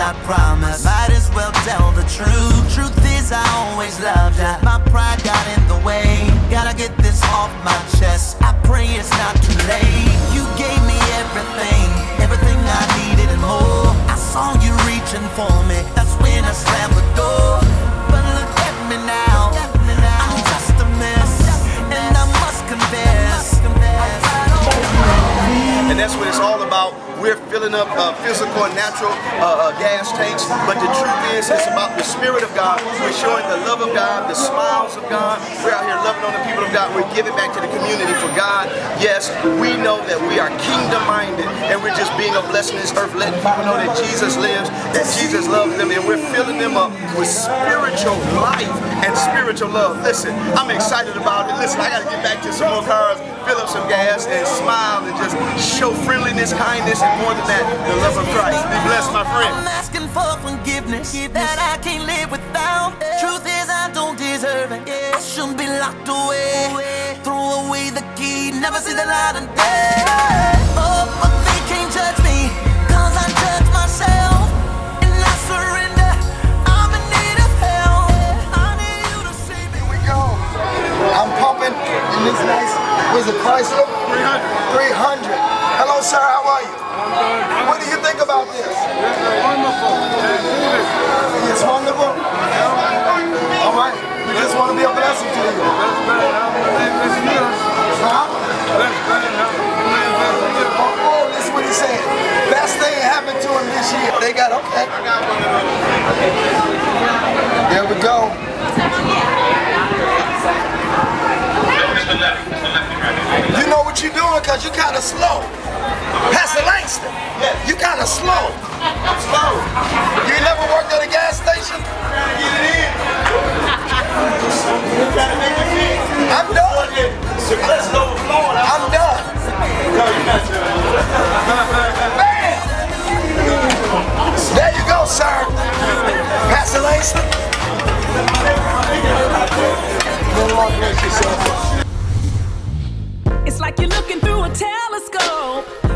not promise. Might as well tell the truth. Truth is, I always loved you. My pride got in the way. Gotta get this off my chest. I pray it's not too late. You gave me everything, everything I needed and more. I saw you reaching for me. That's when I slammed filling up uh, physical and natural uh, uh, gas tanks, but the truth is, it's about the Spirit of God. We're showing the love of God, the smiles of God. We're out here loving on the people of God. We're giving back to the community for God. Yes, we know that we are kingdom-minded, and we're just being a blessing in this earth, letting people know that Jesus lives, that Jesus loves them, and we're filling them up with spiritual life and spiritual love. Listen, I'm excited about it. Listen, I got to get back to some more cars, some gas, and smile and just show friendliness, kindness, and more than that, the love of Christ. Be blessed, my friend. I'm asking for forgiveness that I can't live without. Truth is, I don't deserve it. I shouldn't be locked away. Throw away the key, never see the light of day. There we go. You know what you're doing because you're kind of slow. Pastor Langston, you kind of slow. I'm slow. You never worked at a gas station? Get it in.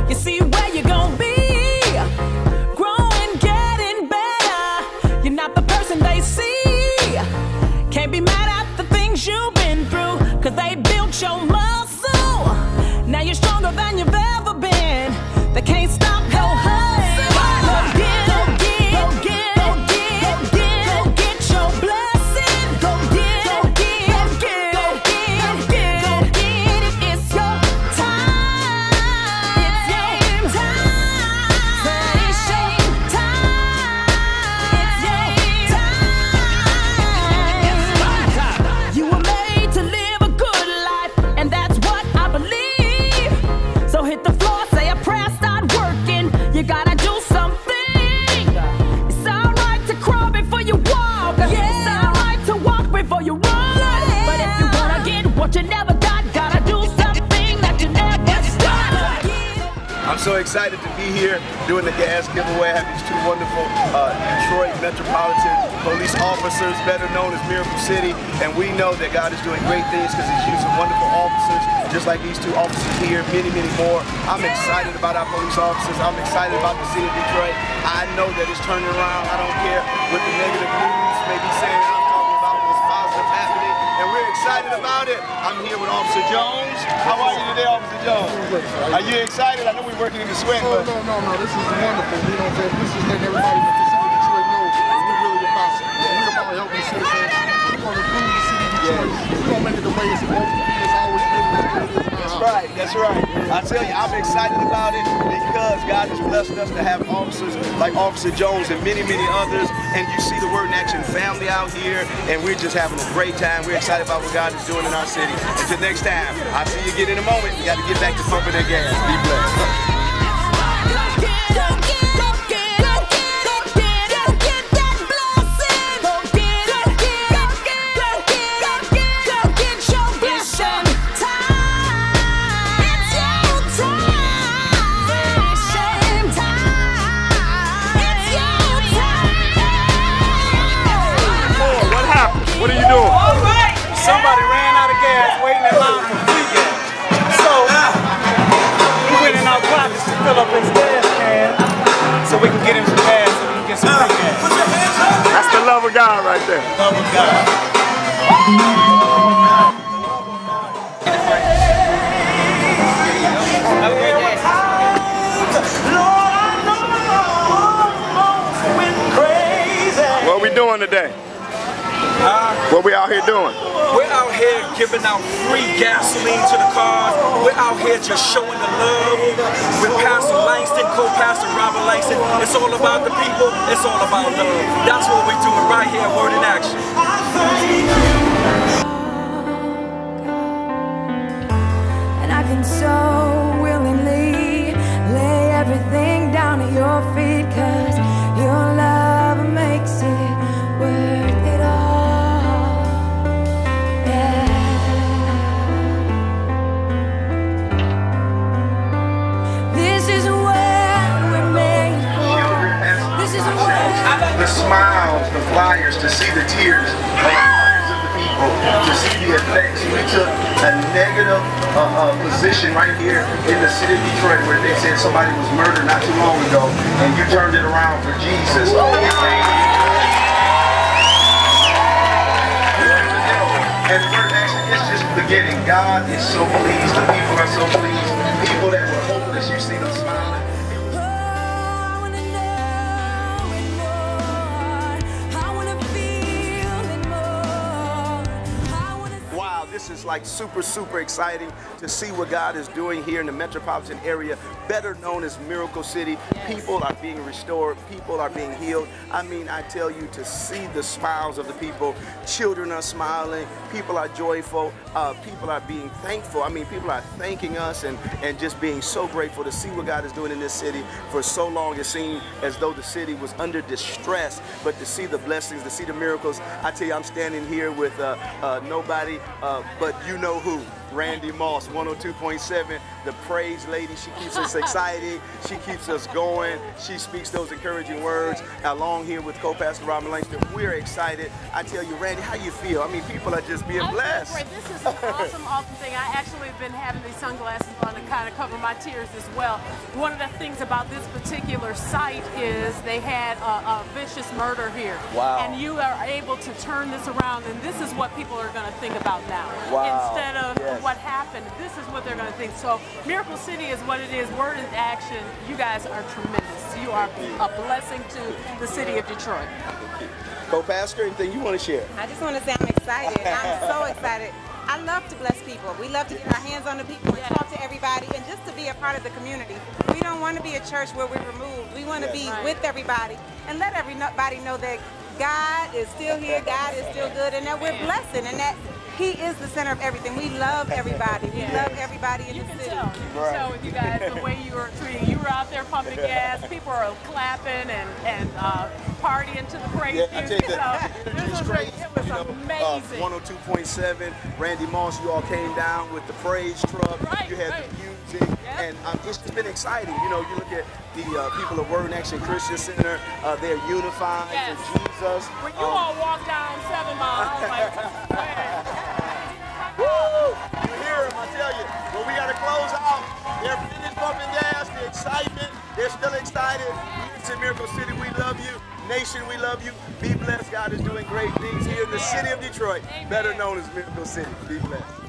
You see so excited to be here doing the gas giveaway. I have these two wonderful uh, Detroit Metropolitan Police officers, better known as Miracle City, and we know that God is doing great things because He's using wonderful officers, just like these two officers here, many, many more. I'm excited about our police officers. I'm excited about the city of Detroit. I know that it's turning around. I don't care what the negative news may be saying. I'm talking about what's positive happening, and we're excited about it. I'm here with Officer Jones. How are you today, Officer Jones? Are you excited? I know we're working in the sweat, Oh, but no, no, no. This is wonderful. You know what I'm saying? This is letting everybody in the city of Detroit know what we're really about. We're about helping the citizens. We're going to improve the city of Detroit. We don't make it the way it's supposed to be. It's always been the way it is. That's right, that's right. I tell you, I'm excited about it because God has blessed us to have officers like Officer Jones and many, many others. And you see the Word in Action family out here, and we're just having a great time. We're excited about what God is doing in our city. Until next time, I'll see you again in a moment. You got to get back to pumping that gas. Be blessed. you doing? Somebody ran out of gas waiting in line for free gas. So we went in our pockets to fill up his gas can so we can get him some gas so we can get some free gas. That's the love of God right there. Love of God. doing today? What we out here doing? We're out here giving out free gasoline to the cars. We're out here just showing the love with Pastor Langston, co-pastor Robert Langston. It's all about the people. It's all about love. That's what we're doing right here, Word in Action. Smiles, the flyers, to see the tears of the hearts of the people, to see the effects. We took a negative uh, uh, position right here in the city of Detroit where they said somebody was murdered not too long ago, and you turned it around for Jesus. And first, actually, it's just the beginning. God is so pleased. The people are so pleased. People that were hopeless, you see this is like super, super exciting to see what God is doing here in the metropolitan area, better known as Miracle City. People are being restored, people are being healed. I mean, I tell you to see the smiles of the people. Children are smiling, people are joyful, uh, people are being thankful. I mean, people are thanking us and, and just being so grateful to see what God is doing in this city. For so long, it seemed as though the city was under distress, but to see the blessings, to see the miracles, I tell you, I'm standing here with uh, uh, nobody uh, but you know who. Randy Moss, 102.7, the praise lady. She keeps us excited. She keeps us going. She speaks those encouraging words. Along here with co-pastor Robyn Langston, we're excited. I tell you, Randy, how you feel? I mean, people are just being I feel blessed. great. This is an awesome, awesome thing. I actually have been having these sunglasses on to kind of cover my tears as well. One of the things about this particular site is they had a, a vicious murder here. Wow. And you are able to turn this around, and this is what people are going to think about now. Wow. Instead of Yes. What happened, this is what they're going to think. So Miracle City is what it is. Word is action. You guys are tremendous. You are a blessing to the city of Detroit. Go Pastor, anything you want to share? I just want to say I'm excited. I'm so excited. I love to bless people. We love to get our hands on the people and talk to everybody and just to be a part of the community. We don't want to be a church where we're removed. We want to be Right. with everybody and let everybody know that God is still here, God is still good, and that we're blessing and that He is the center of everything. We love everybody. We Yeah. love everybody in You the can city. tell. You can tell with you guys the way you were treating. You were out there pumping gas. People are clapping and and uh, partying to the praise Yeah, I tell music. that So the this energy is was great. it was You know, amazing. Uh, 102.7, Randy Moss, you all came down with the praise truck. Right, you had right. the music, Yep. and um, it's just been exciting. You know, you look at the uh, people of Word in Action Christian Center, uh, they're unified Yes. for Jesus. when you Um, all walked down Seven Mile, I was like, excited. It's in Miracle City. We love you. Nation, we love you. Be blessed. God is doing great things here in the city of Detroit, better known as Miracle City. Be blessed.